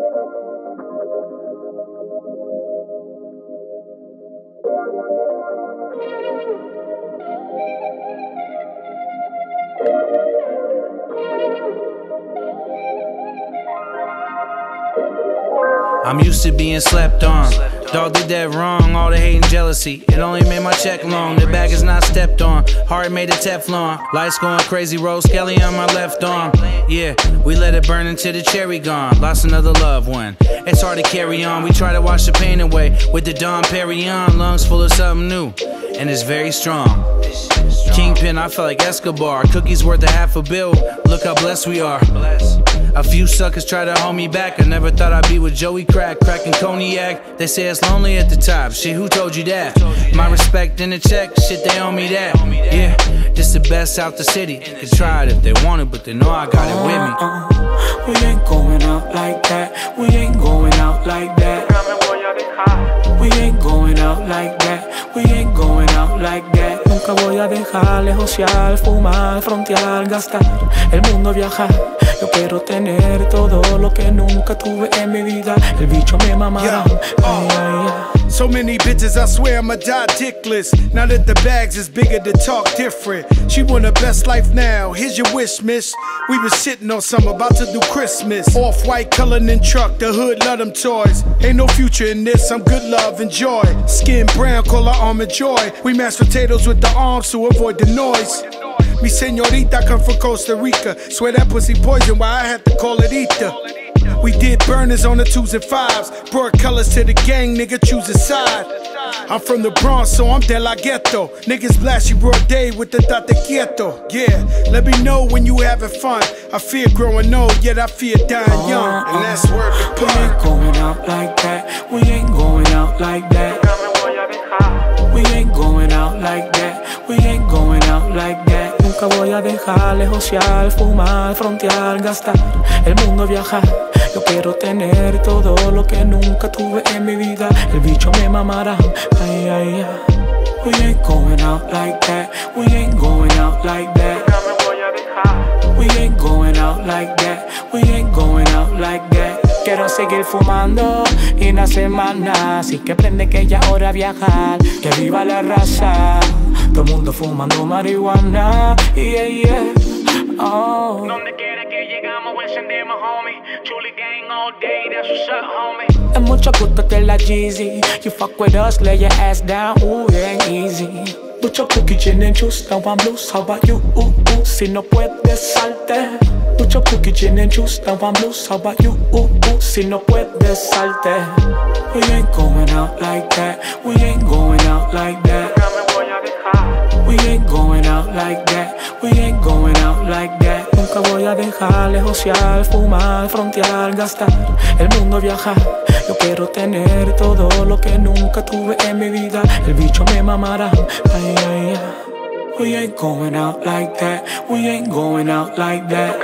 Thank you. I'm used to being slept on. Dog did that wrong, all the hate and jealousy. It only made my check long. The bag is not stepped on. Heart made of Teflon. Lights going crazy, Rose Kelly on my left arm. Yeah, we let it burn until the cherry gone. Lost another loved one. It's hard to carry on. We try to wash the pain away with the Dom Perignon. Lungs full of something new, and it's very strong. Kingpin, I feel like Escobar. Cookies worth a half a bill. Look how blessed we are. A few suckers try to hold me back. I never thought I'd be with Joey Crack, cracking cognac. They say it's lonely at the top. Shit, who told you that? My respect in the check, shit, they owe me that. Yeah, this the best out the city. Could try it if they want it, but they know I got it with me. We ain't going out like that. We ain't going out like that. We ain't going out like that. We ain't going like that. Nunca voy a dejar al fumar, frontear, gastar, el mundo viajar. Yo quiero tener todo lo que nunca tuve en mi vida. El bicho me mamará. So many bitches, I swear I'ma die dickless. Now that the bags is bigger to talk different. She want the best life now. Here's your wish, miss. We was sitting on some about to do Christmas. Off white coloring in truck, the hood love them toys. Ain't no future in this, I'm good love and joy. Skin brown, call her almond joy. We mash potatoes with the arms to avoid the noise. Mi señorita come from Costa Rica. Swear that pussy poison, why I had to call it ether. We did burners on the twos and fives. Brought colors to the gang, nigga, choose a side. I'm from the Bronx, so I'm de la ghetto. Niggas blast you broad day with the tate quieto. Yeah, let me know when you having fun. I fear growing old, yet I fear dying oh, young. And oh, that's worth We ain't going out like that. We ain't going out like that. We ain't going out like that. We ain't going out like that. Nunca voy a dejar lejos al fumar, frontear, gastar, el mundo viajar. Yo quiero tener todo lo que nunca tuve en mi vida. El bicho me mamará. Ay, ay, ay. We ain't going out like that. We ain't going out like that. We ain't going out like that. We ain't going out like that. Quiero seguir fumando y no hacer más nada. Así que prende que ya hora viajar. Que viva la raza. Todo el mundo fumando marihuana. Yeah, yeah. Oh. Donde quiera que llegamos encendemos, homie. Truly gang all day, that's what's up, homie. Es mucho gusto te la Jeezy. You fuck with us, lay your ass down. Ooh, ain't easy. Mucho cookie, gin and juice. Now I'm loose. How about you? Ooh, ooh. Si no puedes, salte. Mucho cookie, gin and juice. Now I'm loose. How about you? Ooh, ooh. Si no puedes, salte. We ain't going out like that. We ain't going out like that. We ain't going out like that. We ain't going out like that. Nunca voy a dejar lejos al fumar, frontear, gastar, el mundo viajar. Yo quiero tener todo lo que nunca tuve en mi vida. El bicho me mamará. Ay, ay, ay. We ain't going out like that. We ain't going out like that.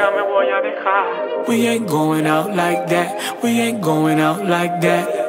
We ain't going out like that. We ain't going out like that.